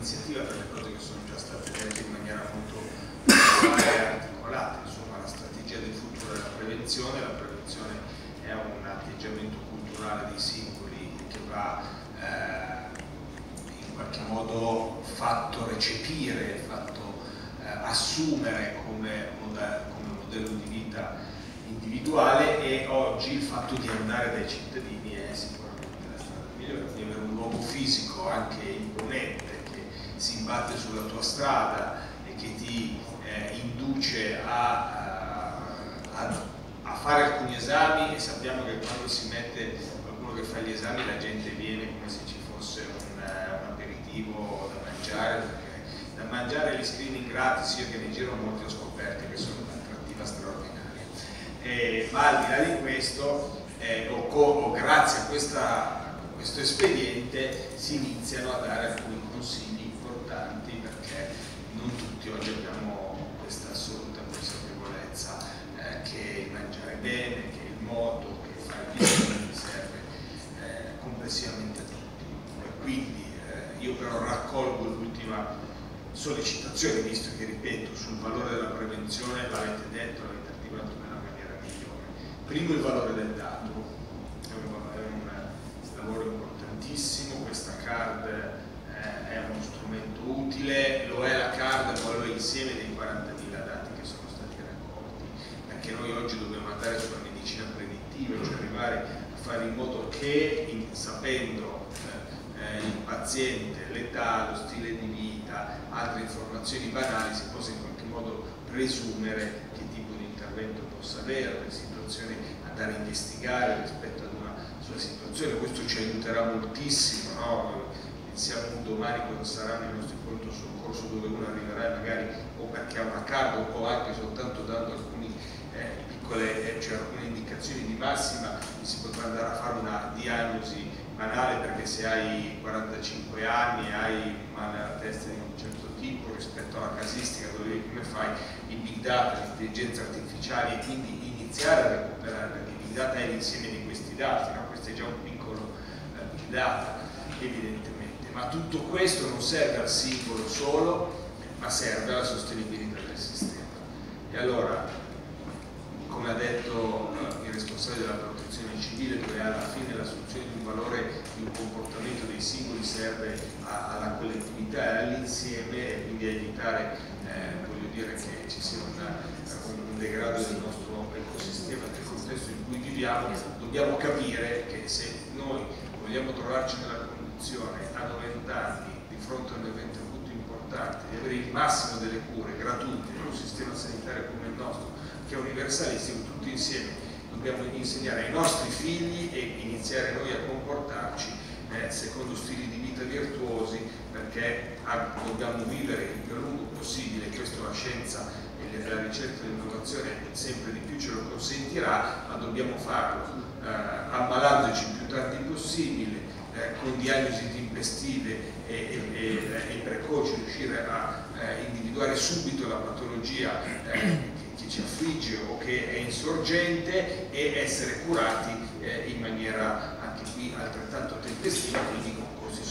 un'iniziativa per le cose che sono già state dette in maniera molto e articolata, insomma la strategia del futuro è la prevenzione, la prevenzione è un atteggiamento culturale dei singoli che va eh, in qualche modo fatto recepire, fatto eh, assumere come, come modello di vita individuale e oggi il fatto di andare dai cittadini è sicuramente la strada migliore, di avere un luogo fisico anche in si imbatte sulla tua strada e che ti eh, induce a, a, a, fare alcuni esami e sappiamo che quando si mette qualcuno che fa gli esami la gente viene come se ci fosse un, un aperitivo da mangiare perché da mangiare gli screening gratis io che ne giro molti ho scoperto che sono un'attrattiva straordinaria. Eh, ma al di là di questo eh, o, o, grazie a questa, questo espediente si iniziano a dare alcuni consigli importanti perché non tutti oggi abbiamo questa assoluta consapevolezza eh, che mangiare bene, che il modo, che fare bene serve eh, complessivamente a tutti. E quindi eh, io però raccolgo l'ultima sollecitazione, visto che ripeto, sul valore della prevenzione l'avete detto, l'avete articolato Primo il valore del dato, è un, è un lavoro importantissimo, questa card è uno strumento utile, lo è la card ma lo è insieme dei 40.000 dati che sono stati raccolti, perché noi oggi dobbiamo andare sulla medicina predittiva, cioè arrivare a fare in modo che in, sapendo eh, il paziente, l'età, lo stile di vita, altre informazioni banali si possa in qualche modo presumere che tipo di intervento possa avere, le situazioni andare a investigare rispetto ad una sua situazione, questo ci aiuterà moltissimo, no? Iniziamo domani quando saranno i nostri pronto soccorso dove uno arriverà magari o perché ha una carta o anche soltanto dando alcuni, eh, piccole, eh, cioè alcune indicazioni di massima si potrà andare a fare una diagnosi banale perché se hai 45 anni e hai male alla testa di un certo tipo rispetto alla casistica dove come fai i big data, l'intelligenza artificiale e quindi iniziare a recuperare perché il big data è l'insieme di questi dati, no? questo è già un piccolo eh, big data evidentemente, ma tutto questo non serve al singolo solo, ma serve alla sostenibilità del sistema. E allora, come ha detto eh, il responsabile della protezione civile, dove alla fine la soluzione di un valore di un comportamento dei singoli serve alla collettività e all'insieme e quindi a evitare, eh, voglio dire, che ci sia una, un degrado del nostro ecosistema, del contesto in cui viviamo, dobbiamo capire che se noi vogliamo trovarci nella condizione a 90 anni di fronte a un evento molto importante di avere il massimo delle cure gratuite in un sistema sanitario come il nostro, che è universalistico, tutti insieme dobbiamo insegnare ai nostri figli e iniziare noi a comportarci eh, secondo stili di vita virtuosi perché ah, dobbiamo vivere il più a lungo possibile, questo la scienza e la ricerca e l'innovazione sempre di più ce lo consentirà, ma dobbiamo farlo eh, ammalandoci più tardi possibile, eh, con diagnosi tempestive e, e, e, precoci, riuscire a eh, individuare subito la patologia eh, che, che, ci affligge o che è insorgente e essere curati eh, in maniera anche qui altrettanto tempestiva, quindi con corsi